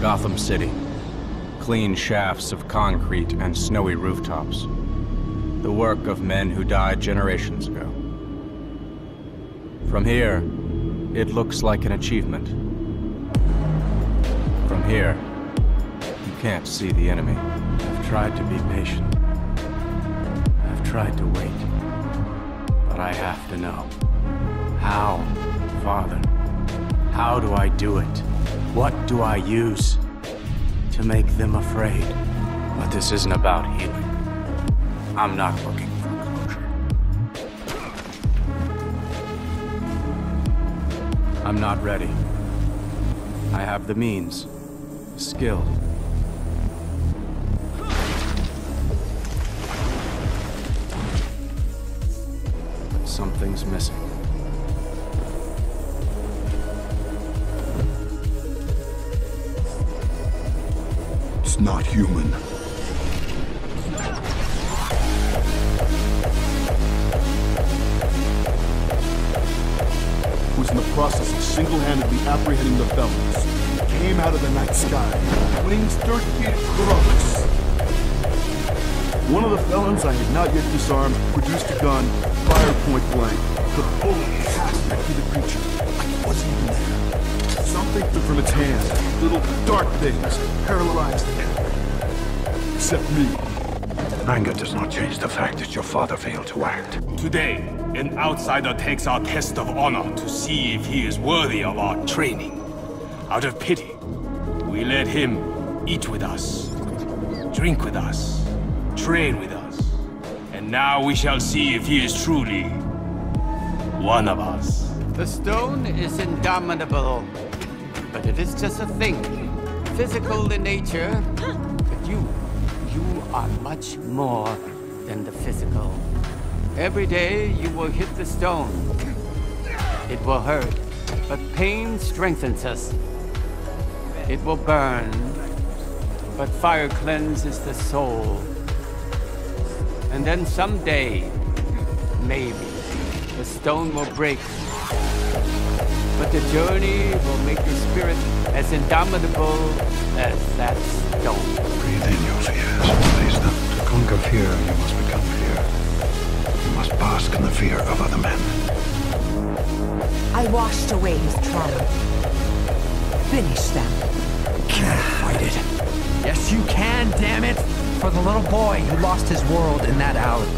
Gotham City. Clean shafts of concrete and snowy rooftops. The work of men who died generations ago. From here, it looks like an achievement. From here, you can't see the enemy. I've tried to be patient. I've tried to wait. But I have to know. How, Father? How do I do it? What do I use to make them afraid? But this isn't about healing. I'm not looking for closure. I'm not ready. I have the means, skill. Something's missing. It's not human. was in the process of single-handedly apprehending the felons. Came out of the night sky, wings 30 feet across. One of the felons I had not yet disarmed produced a gun, fired point blank. The bullet passed through the creature, there. Something from its hand, little dark things, paralyzed it. Except me. Anger does not change the fact that your father failed to act. Today, an outsider takes our test of honor to see if he is worthy of our training. Out of pity, we let him eat with us, drink with us, train with us. And now we shall see if he is truly one of us. The stone is indomitable, but it is just a thing. Physical in nature, but you, you are much more than the physical. Every day you will hit the stone. It will hurt, but pain strengthens us. It will burn, but fire cleanses the soul. And then someday, maybe, the stone will break. But the journey will make your spirit as indomitable as that stone. Breathe in your fears, face them. To conquer fear, you must become fear. You must bask in the fear of other men. I washed away his trauma. Finish them. Can't fight it. Yes, you can, damn it! For the little boy who lost his world in that alley.